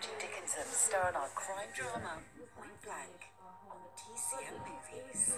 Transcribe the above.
guest star in our crime drama, Point Blank, on TCM Movies.